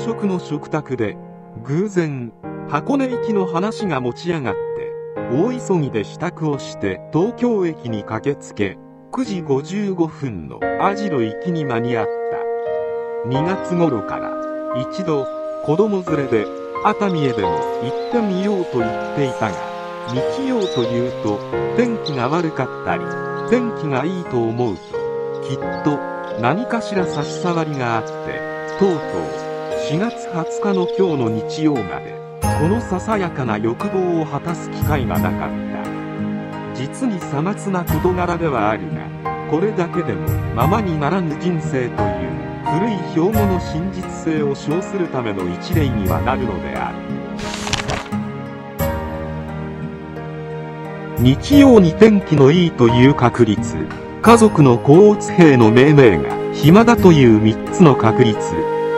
食の食卓で、偶然、箱根行きの話が持ち上がって、大急ぎで支度をして東京駅に駆けつけ、9時55分のアジロ行きに間に合った。2月頃から一度子供連れで熱海へでも行ってみようと言っていたが、日曜というと天気が悪かったり、天気がいいと思うと、きっと何かしら差し障りがあって、とうとう4月20日の今日の日曜まで、このささやかな欲望を果たす機会がなかった。実にさまつな事柄ではあるが、これだけでもままにならぬ人生という古い標語の真実性を称するための一例にはなるのである。日曜に天気のいいという確率、家族の交通兵の命名が暇だという3つの確率、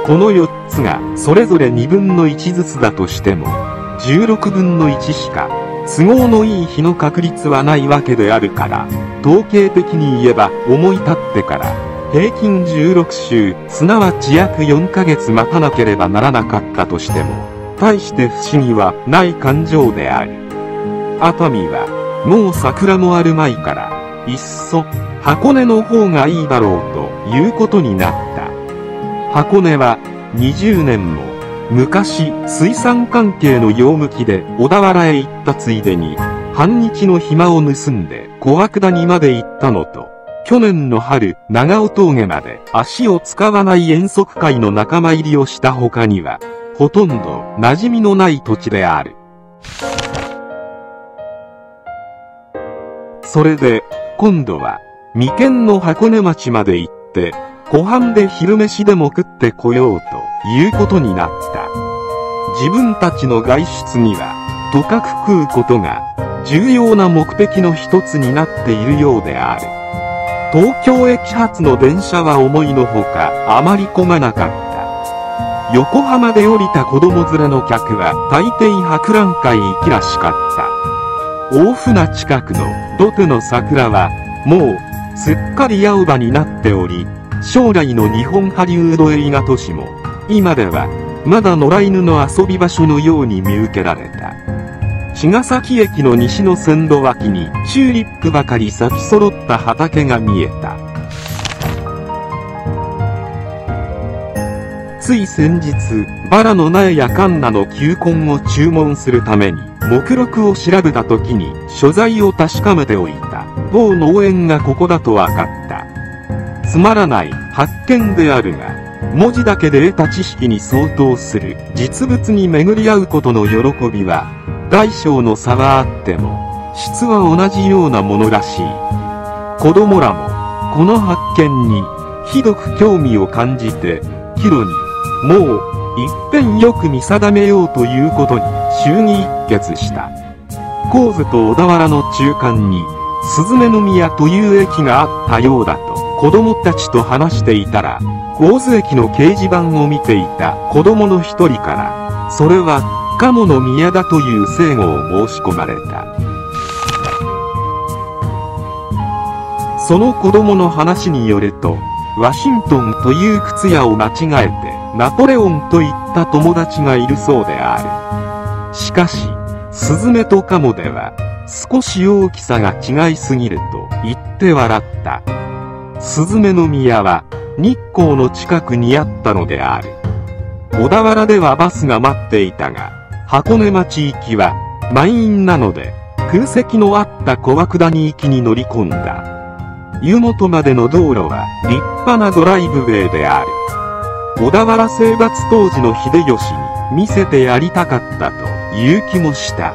この4つがそれぞれ2分の1ずつだとしても、16分の1しか都合のいい日の確率はないわけであるから、統計的に言えば思い立ってから平均16週、すなわち約4ヶ月待たなければならなかったとしても、大して不思議はない感情である。熱海は、もう桜もある前から、いっそ、箱根の方がいいだろうということになった。箱根は20年も昔水産関係の用向きで小田原へ行ったついでに半日の暇を盗んで小涌谷まで行ったのと去年の春長尾峠まで足を使わない遠足会の仲間入りをした他にはほとんど馴染みのない土地である。それで今度は眉間の箱根町まで行って湖畔で昼飯でも食ってこようということになった。自分たちの外出には、とかく食うことが重要な目的の一つになっているようである。東京駅発の電車は思いのほかあまり混まなかった。横浜で降りた子供連れの客は大抵博覧会行きらしかった。大船近くの土手の桜はもうすっかり八百場になっており、将来の日本ハリウッド映画都市も、今では、まだ野良犬の遊び場所のように見受けられた。茅ヶ崎駅の西の線路脇にチューリップばかり咲き揃った畑が見えた。つい先日、バラの苗やカンナの球根を注文するために、目録を調べた時に所在を確かめておいた某農園がここだと分かった。つまらない発見であるが、文字だけで得た知識に相当する実物に巡り合うことの喜びは、大小の差はあっても、質は同じようなものらしい。子供らも、この発見に、ひどく興味を感じて、帰路に、もう、いっぺんよく見定めようということに、衆議一決した。神津と小田原の中間に、スズメの宮という駅があったようだと。子供たちと話していたら、大津駅の掲示板を見ていた子供の一人から、それは、鴨の宮だという正語を申し込まれた。その子供の話によると、ワシントンという靴屋を間違えて、ナポレオンと言った友達がいるそうである。しかし、スズメとカモでは、少し大きさが違いすぎると言って笑った。スズメの宮は日光の近くにあったのである。小田原ではバスが待っていたが、箱根町行きは満員なので空席のあった小涌谷行きに乗り込んだ。湯本までの道路は立派なドライブウェイである。小田原征伐当時の秀吉に見せてやりたかったという気もした。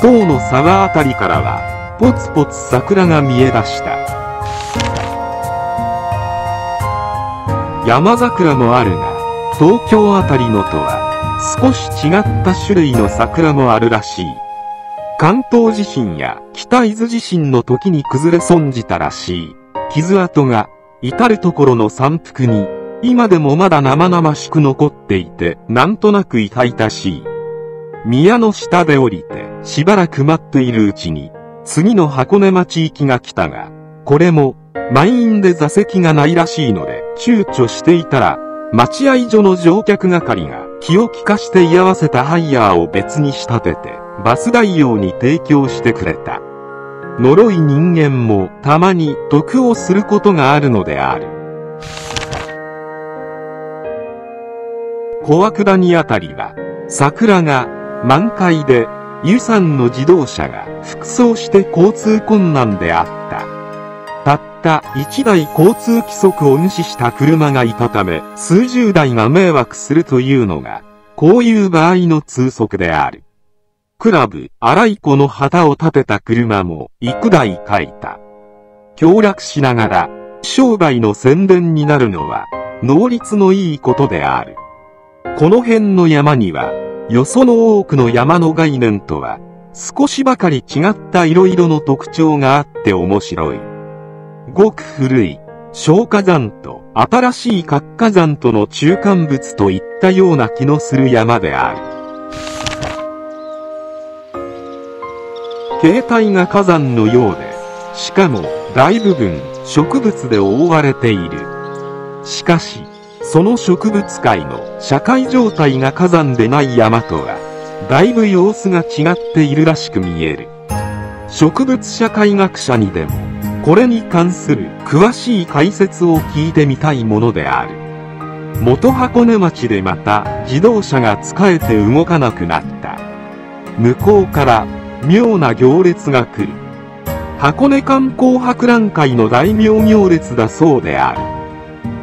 塔の沢あたりからはポツポツ桜が見え出した。山桜もあるが、東京あたりのとは、少し違った種類の桜もあるらしい。関東地震や北伊豆地震の時に崩れ損じたらしい。傷跡が、至るところの山腹に、今でもまだ生々しく残っていて、なんとなく痛々しい。宮の下で降りて、しばらく待っているうちに、次の箱根町行きが来たが、これも、満員で座席がないらしいので、躊躇していたら、待合所の乗客係が気を利かして居合わせたハイヤーを別に仕立ててバス代用に提供してくれた。呪い人間もたまに得をすることがあるのである。小涌谷あたりは桜が満開で湯山の自動車が服装して交通困難であった。たった1台交通規則を無視した車がいたため、数十台が迷惑するというのが、こういう場合の通則である。クラブ、荒井子の旗を立てた車も、幾台書いた。協力しながら、商売の宣伝になるのは、能率のいいことである。この辺の山には、よその多くの山の概念とは、少しばかり違った色々の特徴があって面白い。ごく古い、消火山と新しい活火山との中間物といったような気のする山である。形態が火山のようで、しかも大部分植物で覆われている。しかし、その植物界の社会状態が火山でない山とは、だいぶ様子が違っているらしく見える。植物社会学者にでもこれに関する詳しい解説を聞いてみたいものである。元箱根町でまた自動車が使えて動かなくなった。向こうから妙な行列が来る。箱根観光博覧会の大名行列だそうである。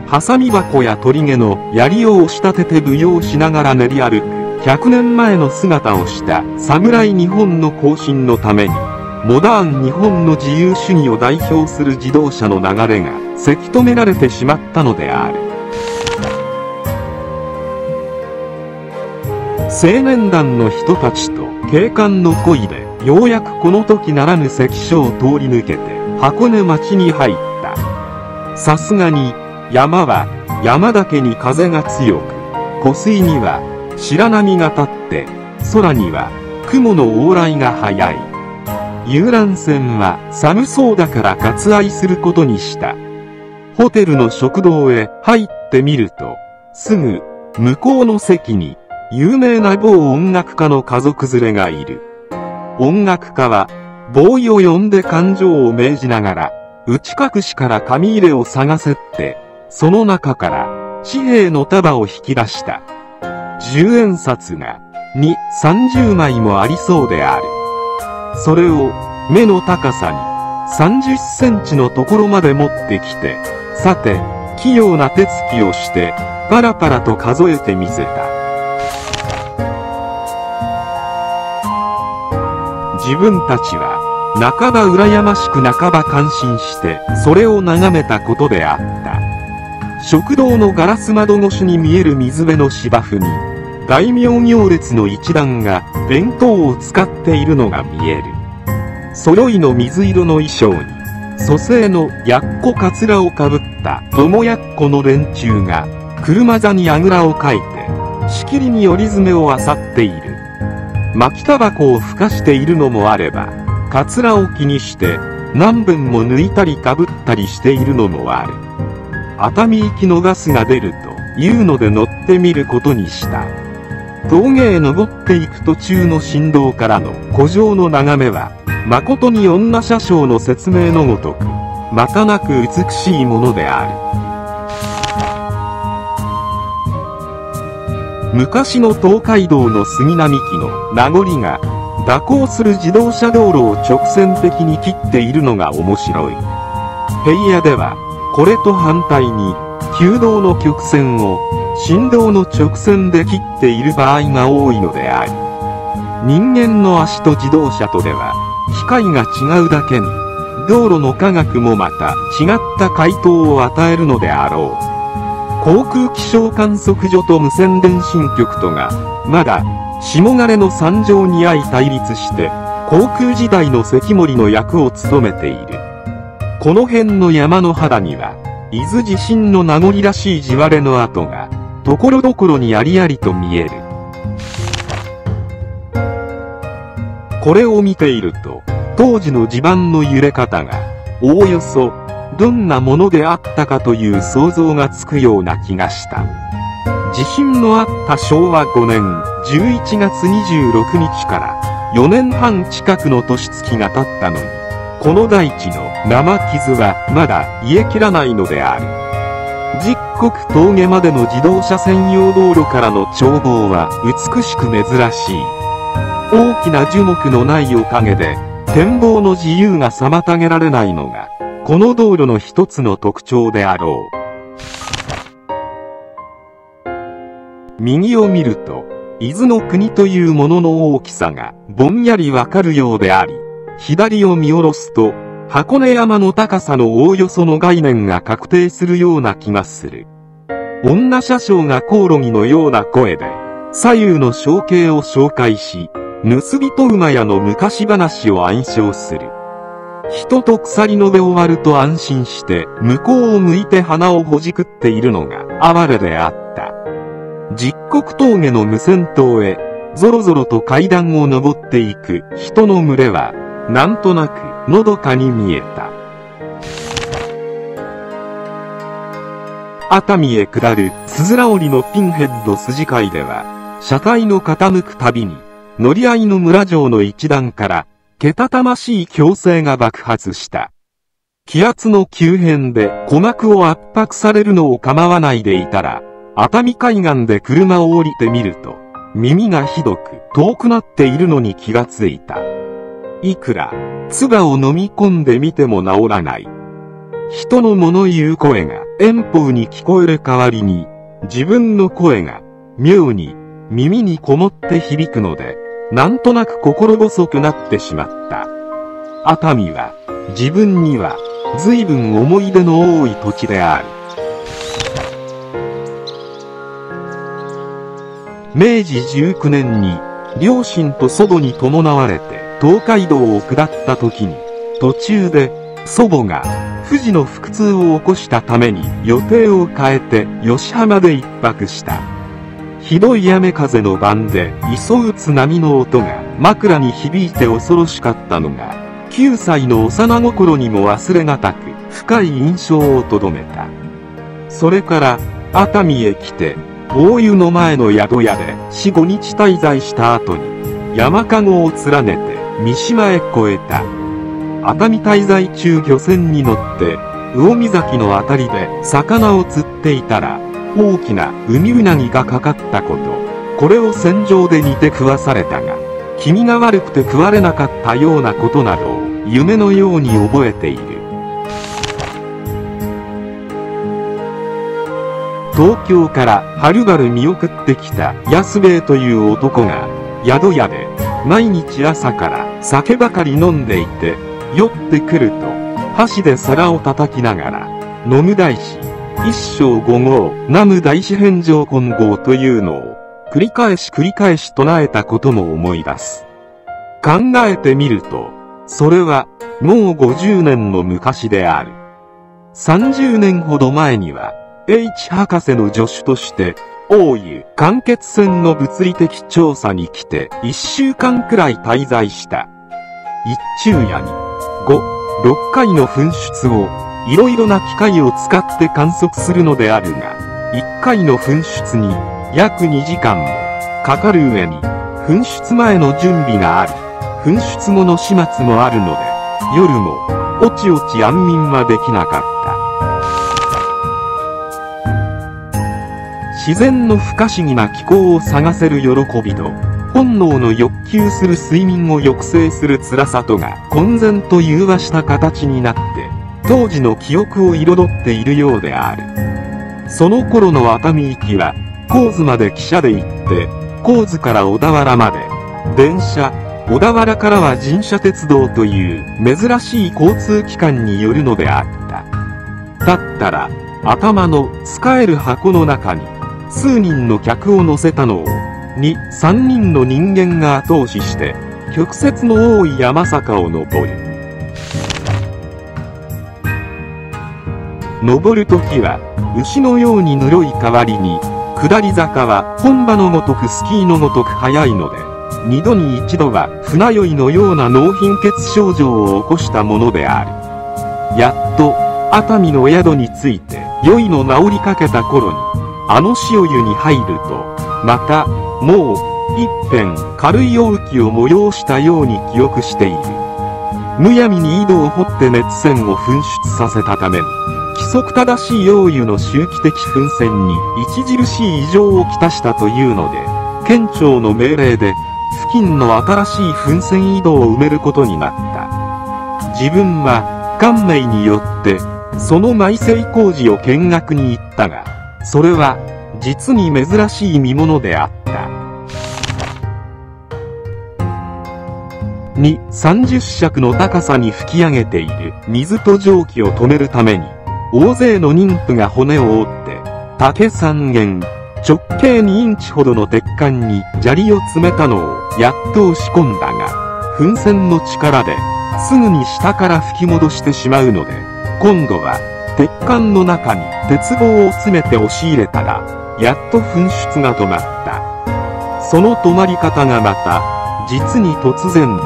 ハサミ箱や鳥毛の槍を押し立てて舞踊しながら練り歩く100年前の姿をした侍日本の行進のためにモダン日本の自由主義を代表する自動車の流れがせき止められてしまったのである。青年団の人たちと警官の恋でようやくこの時ならぬ関所を通り抜けて箱根町に入った。さすがに山は山だけに風が強く湖水には白波が立って空には雲の往来が早い。遊覧船は寒そうだから割愛することにした。ホテルの食堂へ入ってみると、すぐ向こうの席に有名な某音楽家の家族連れがいる。音楽家は、ボーイを呼んで感情を命じながら、内隠しから紙入れを探せって、その中から紙幣の束を引き出した。10円札が2、30枚もありそうである。それを目の高さに30センチのところまで持ってきて、さて、器用な手つきをして、パラパラと数えてみせた。自分たちは、半ば羨ましく半ば感心して、それを眺めたことであった。食堂のガラス窓越しに見える水辺の芝生に、大名行列の一団が弁当を使っているのが見える。揃いの水色の衣装に、蘇生のやっこかつらをかぶった友やっこの連中が、車座にあぐらをかいて、しきりに折り詰めを漁っている。巻きタバコをふかしているのもあれば、かつらを気にして、何分も抜いたりかぶったりしているのもある。熱海行きのガスが出るというので乗ってみることにした。峠へ登っていく途中の振動からの古城の眺めは、誠に女車掌の説明のごとく、またなく美しいものである。昔の東海道の杉並木の名残が、蛇行する自動車道路を直線的に切っているのが面白い。平野では、これと反対に、旧道の曲線を振動の直線で切っている場合が多いのであり、人間の足と自動車とでは、機械が違うだけに、道路の科学もまた違った回答を与えるのであろう。航空気象観測所と無線電信局とが、まだ、下枯れの山上に相対立して、航空時代の関森の役を務めている。この辺の山の肌には、伊豆地震の名残らしい地割れの跡が、ところどころにありありと見える。これを見ていると、当時の地盤の揺れ方が、おおよそ、どんなものであったかという想像がつくような気がした。地震のあった昭和5年11月26日から4年半近くの年月が経ったのに、この大地の生傷はまだ癒え切らないのである。国峠までの自動車専用道路からの眺望は美しく珍しい。大きな樹木のないおかげで、展望の自由が妨げられないのが、この道路の一つの特徴であろう。右を見ると、伊豆の国というものの大きさがぼんやりわかるようであり、左を見下ろすと、箱根山の高さのおおよその概念が確定するような気がする。女車掌がコオロギのような声で、左右の象形を紹介し、盗人馬屋の昔話を暗唱する。人と鎖のべ終わると安心して向こうを向いて鼻をほじくっているのが哀れであった。実国峠の無線島へぞろぞろと階段を登っていく人の群れはなんとなくのどかに見えた。熱海へ下るつづら折りのピンヘッド筋階では、車体の傾くたびに、乗り合いの村城の一段から、けたたましい強制が爆発した。気圧の急変で鼓膜を圧迫されるのを構わないでいたら、熱海海岸で車を降りてみると、耳がひどく遠くなっているのに気がついた。いくら、唾を飲み込んでみても治らない。人の物言う声が遠方に聞こえる代わりに、自分の声が妙に耳にこもって響くので、なんとなく心細くなってしまった。熱海は自分には随分思い出の多い土地である。明治19年に両親と祖母に伴われて東海道を下った時に、途中で祖母が富士の腹痛を起こしたために予定を変えて吉浜で一泊した。ひどい雨風の晩で急ぐ津波の音が枕に響いて恐ろしかったのが、9歳の幼心にも忘れがたく深い印象をとどめた。それから熱海へ来て、大湯の前の宿屋で4、5日滞在した後に山かごを連ねて三島へ越えた。熱海滞在中漁船に乗って、魚見岬のあたりで魚を釣っていたら、大きな海うなぎがかかったこと。これを戦場で煮て食わされたが、気味が悪くて食われなかったようなことなどを夢のように覚えている。東京からはるばる見送ってきた安兵衛という男が宿屋で毎日朝から酒ばかり飲んでいて、酔ってくると、箸で皿を叩きながら、飲む大師、一生五号、南無大師返上金剛というのを、繰り返し繰り返し唱えたことも思い出す。考えてみると、それは、もう50年の昔である。30年ほど前には、H 博士の助手として、大湯間欠船の物理的調査に来て1週間くらい滞在した。一昼夜に5、6回の噴出をいろいろな機械を使って観測するのであるが、1回の噴出に約2時間もかかる上に噴出前の準備があり、噴出後の始末もあるので、夜もおちおち安眠はできなかった。自然の不可思議な気候を探せる喜びと、本能の欲求する睡眠を抑制する辛さとが混然と融和した形になって、当時の記憶を彩っているようである。その頃の熱海行きは、神津まで汽車で行って、神津から小田原まで、電車、小田原からは神社鉄道という珍しい交通機関によるのであった。だったら、頭の使える箱の中に数人の客を乗せたのを、2、3人の人間が後押しして、曲折の多い山坂を登る。登るときは、牛のようにぬるい代わりに、下り坂は本場のごとくスキーのごとく速いので、二度に一度は船酔いのような脳貧血症状を起こしたものである。やっと、熱海の宿について酔いの治りかけた頃にあの塩湯に入るとまたもう一遍軽い陽気を催したように記憶している。むやみに井戸を掘って熱線を噴出させたために規則正しい陽湯の周期的噴泉に著しい異常をきたしたというので県庁の命令で付近の新しい噴泉井戸を埋めることになった。自分は官名によってその埋成工事を見学に行ったがそれは実に珍しい見物であった。2、30尺の高さに吹き上げている水と蒸気を止めるために大勢の妊婦が骨を折って竹三元直径2インチほどの鉄管に砂利を詰めたのをやっと押し込んだが噴泉の力ですぐに下から吹き戻してしまうので今度は鉄管の中に鉄棒を詰めて押し入れたらやっと噴出が止まった。その止まり方がまた実に突然で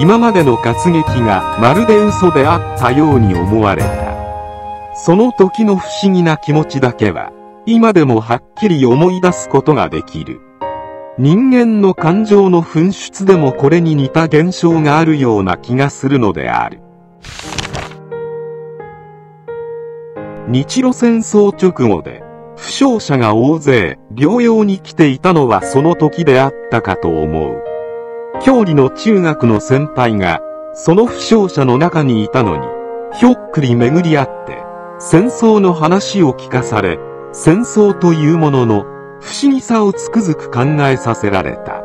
今までの活劇がまるで嘘であったように思われた。その時の不思議な気持ちだけは今でもはっきり思い出すことができる。人間の感情の噴出でもこれに似た現象があるような気がするのである。日露戦争直後で負傷者が大勢療養に来ていたのはその時であったかと思う。郷里の中学の先輩がその負傷者の中にいたのに、ひょっくり巡り合って戦争の話を聞かされ、戦争というものの不思議さをつくづく考えさせられた。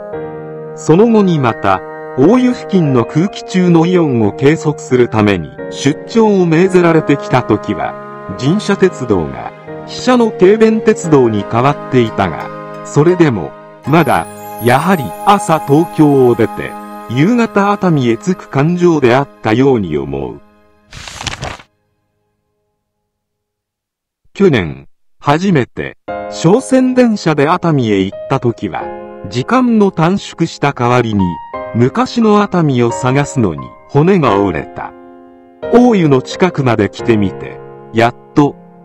その後にまた、大湯付近の空気中のイオンを計測するために出張を命ぜられてきた時は、神社鉄道が汽車の軽便鉄道に変わっていたが、それでも、まだ、やはり朝東京を出て、夕方熱海へ着く感情であったように思う。去年、初めて、商船電車で熱海へ行った時は、時間の短縮した代わりに、昔の熱海を探すのに骨が折れた。大湯の近くまで来てみて、やっ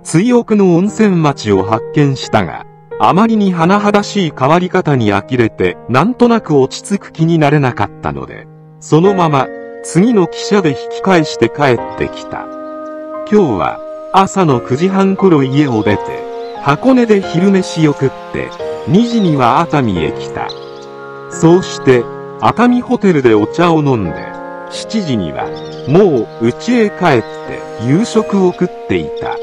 追憶の温泉町を発見したが、あまりに甚だしい変わり方に呆れて、なんとなく落ち着く気になれなかったので、そのまま、次の汽車で引き返して帰ってきた。今日は、朝の9時半頃家を出て、箱根で昼飯を食って、2時には熱海へ来た。そうして、熱海ホテルでお茶を飲んで、7時には、もう家へ帰って夕食を食っていた。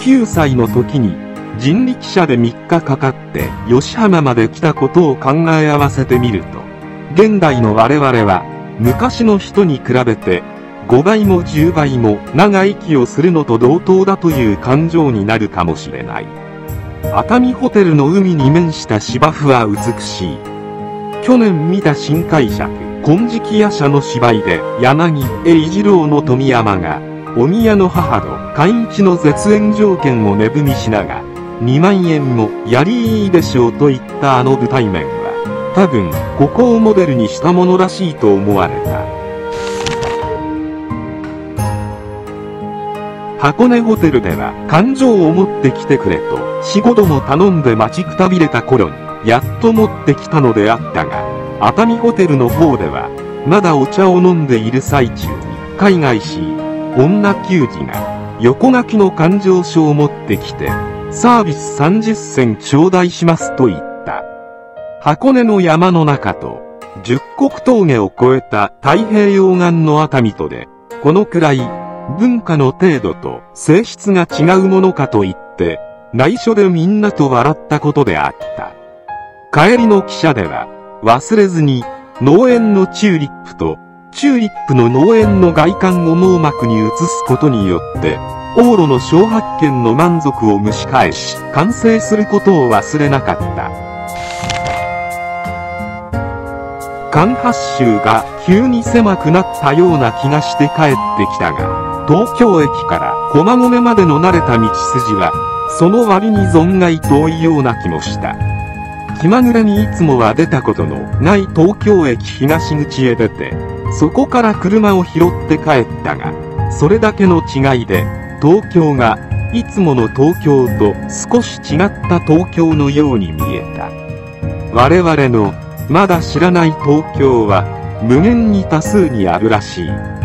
9歳の時に人力車で3日かかって吉浜まで来たことを考え合わせてみると、現代の我々は昔の人に比べて5倍も10倍も長生きをするのと同等だという感情になるかもしれない。熱海ホテルの海に面した芝生は美しい。去年見た新解釈、金色夜叉の芝居で柳栄一郎の富山がお宮の母と寛一の絶縁条件を値踏みしながら、2万円もやりいいでしょうと言ったあの舞台面は、多分、ここをモデルにしたものらしいと思われた。箱根ホテルでは感情を持ってきてくれと仕事も頼んで待ちくたびれた頃にやっと持ってきたのであったが熱海ホテルの方ではまだお茶を飲んでいる最中に海外し女球児が横書きの勘定書を持ってきて、サービス30銭頂戴しますと言った。箱根の山の中と、十国峠を越えた太平洋岸の熱海とで、このくらい文化の程度と性質が違うものかと言って、内緒でみんなと笑ったことであった。帰りの汽車では、忘れずに農園のチューリップとチューリップの農園の外観を網膜に移すことによって、往路の小発見の満足を蒸し返し、完成することを忘れなかった。関八州が急に狭くなったような気がして帰ってきたが、東京駅から駒込までの慣れた道筋は、その割に存外遠いような気もした。気まぐれにいつもは出たことのない東京駅東口へ出て、そこから車を拾って帰ったが、それだけの違いで、東京が、いつもの東京と少し違った東京のように見えた。我々の、まだ知らない東京は、無限に多数にあるらしい。